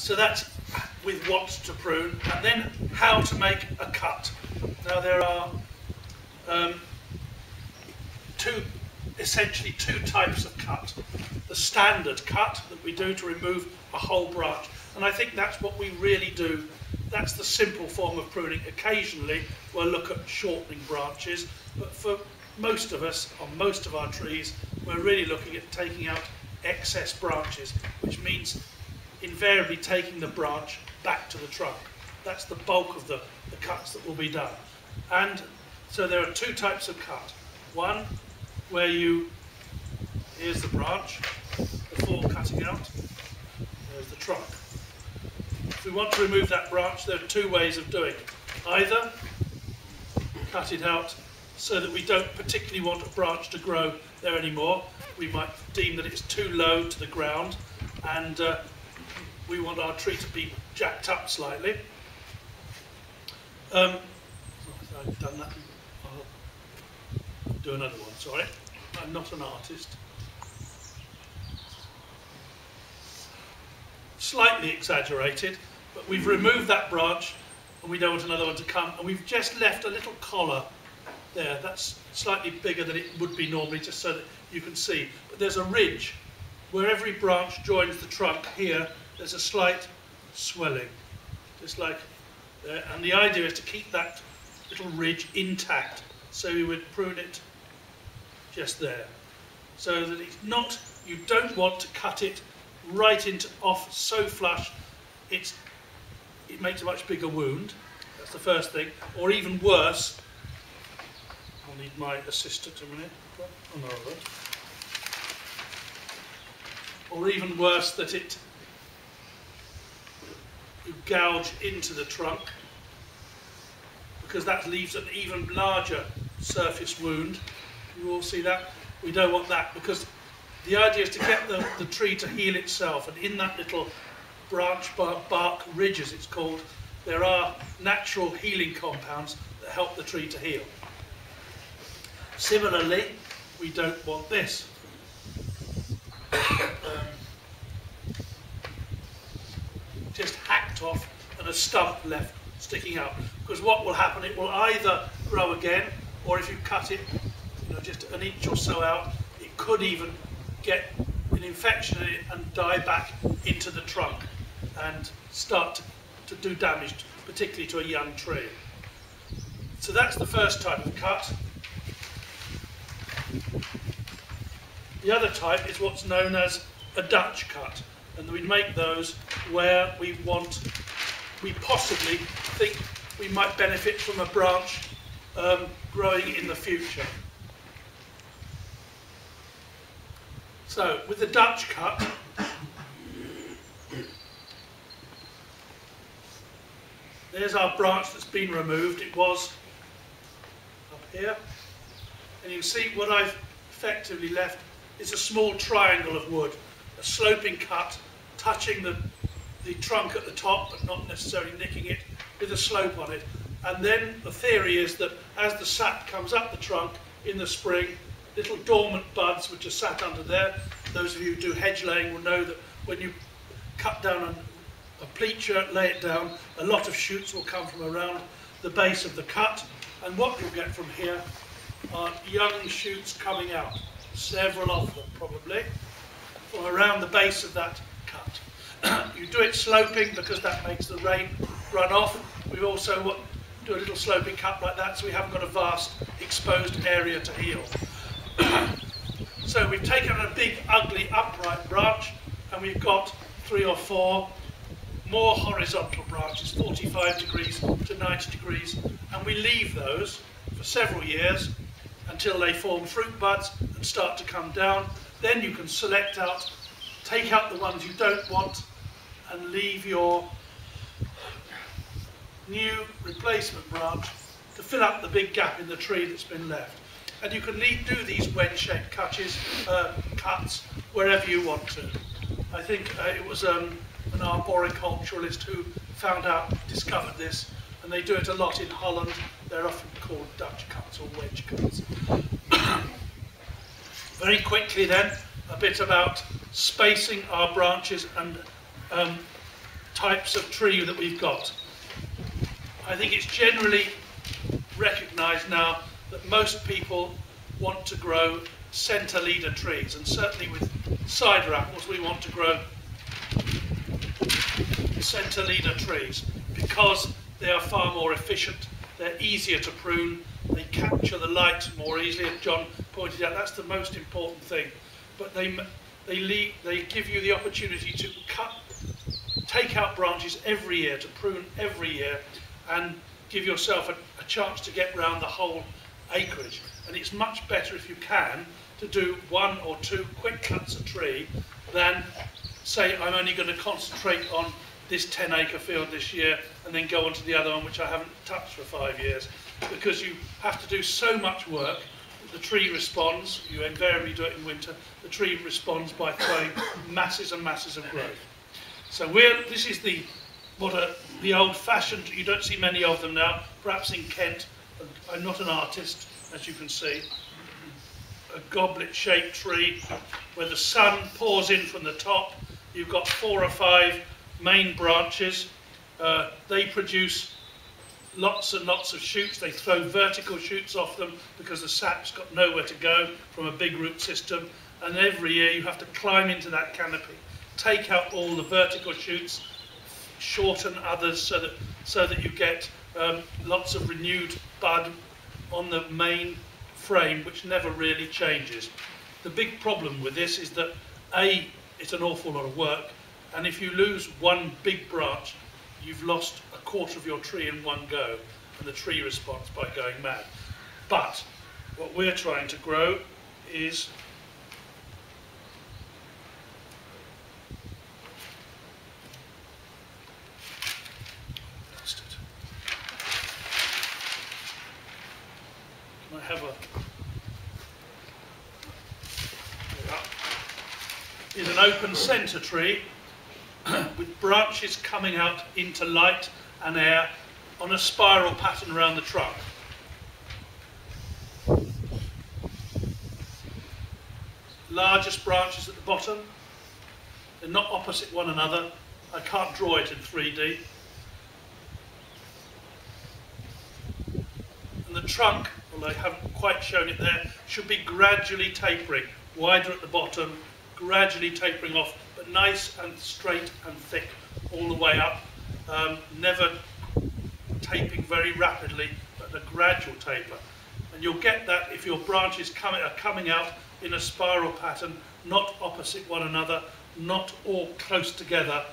so that's with what to prune, and then how to make a cut. Now there are um, two, essentially two types of cut. The standard cut that we do to remove a whole branch, and I think that's what we really do. That's the simple form of pruning. Occasionally we'll look at shortening branches, but for most of us, on most of our trees, we're really looking at taking out excess branches, which means invariably taking the branch back to the trunk. That's the bulk of the, the cuts that will be done. And so there are two types of cut. One where you, here's the branch, before cutting out, there's the trunk. If we want to remove that branch, there are two ways of doing it. Either cut it out so that we don't particularly want a branch to grow there anymore. We might deem that it's too low to the ground and uh, we want our tree to be jacked up slightly. Um, I've done that. I'll do another one, sorry. I'm not an artist. Slightly exaggerated, but we've removed that branch and we don't want another one to come. And we've just left a little collar there. That's slightly bigger than it would be normally, just so that you can see. But there's a ridge where every branch joins the trunk here there's a slight swelling, just like there. And the idea is to keep that little ridge intact. So we would prune it just there. So that it's not, you don't want to cut it right into off so flush, it's, it makes a much bigger wound. That's the first thing. Or even worse, I'll need my assistant a minute. Or even worse, that it gouge into the trunk because that leaves an even larger surface wound. You all see that? We don't want that because the idea is to get the, the tree to heal itself and in that little branch bark, bark ridge as it's called, there are natural healing compounds that help the tree to heal. Similarly, we don't want this. Um, just off and a stump left sticking out. Because what will happen, it will either grow again, or if you cut it you know, just an inch or so out, it could even get an infection in it and die back into the trunk and start to, to do damage, particularly to a young tree. So that's the first type of cut. The other type is what's known as a Dutch cut and we'd make those where we want, we possibly think we might benefit from a branch um, growing in the future. So with the Dutch cut, there's our branch that's been removed. It was up here. And you can see what I've effectively left is a small triangle of wood, a sloping cut touching the, the trunk at the top but not necessarily nicking it with a slope on it. And then the theory is that as the sap comes up the trunk in the spring, little dormant buds which are sat under there, those of you who do hedge laying will know that when you cut down a, a pleacher, lay it down, a lot of shoots will come from around the base of the cut. And what you'll get from here are young shoots coming out, several of them probably, from around the base of that you do it sloping because that makes the rain run off. We also do a little sloping cut like that so we haven't got a vast exposed area to heal. so we've taken a big ugly upright branch and we've got three or four more horizontal branches, 45 degrees to 90 degrees, and we leave those for several years until they form fruit buds and start to come down. Then you can select out, take out the ones you don't want, and leave your new replacement branch to fill up the big gap in the tree that's been left. And you can leave, do these wedge-shaped cuts, uh, cuts wherever you want to. I think uh, it was um, an arboriculturalist who found out, discovered this, and they do it a lot in Holland. They're often called Dutch cuts or wedge cuts. Very quickly then, a bit about spacing our branches and um, types of tree that we've got. I think it's generally recognised now that most people want to grow centre leader trees, and certainly with cider apples, we want to grow centre leader trees because they are far more efficient, they're easier to prune, they capture the light more easily, as John pointed out, that's the most important thing. But they, they, they give you the opportunity to cut, take out branches every year, to prune every year, and give yourself a, a chance to get round the whole acreage. And it's much better if you can to do one or two quick cuts a tree than say I'm only going to concentrate on this 10 acre field this year and then go on to the other one which I haven't touched for five years because you have to do so much work the tree responds, you invariably do it in winter, the tree responds by throwing masses and masses of growth. So we're, this is the, what a, the old-fashioned, you don't see many of them now, perhaps in Kent, I'm not an artist, as you can see, a goblet-shaped tree where the sun pours in from the top, you've got four or five main branches, uh, they produce lots and lots of shoots. They throw vertical shoots off them because the sap's got nowhere to go from a big root system. And every year you have to climb into that canopy, take out all the vertical shoots, shorten others so that, so that you get um, lots of renewed bud on the main frame, which never really changes. The big problem with this is that A, it's an awful lot of work, and if you lose one big branch, you've lost a quarter of your tree in one go, and the tree responds by going mad. But what we're trying to grow is Can I have a is an open centre tree branches coming out into light and air on a spiral pattern around the trunk. Largest branches at the bottom, they're not opposite one another. I can't draw it in 3D. And the trunk, although I haven't quite shown it there, should be gradually tapering, wider at the bottom, gradually tapering off nice and straight and thick all the way up. Um, never tapering very rapidly, but a gradual taper. And you'll get that if your branches come, are coming out in a spiral pattern, not opposite one another, not all close together,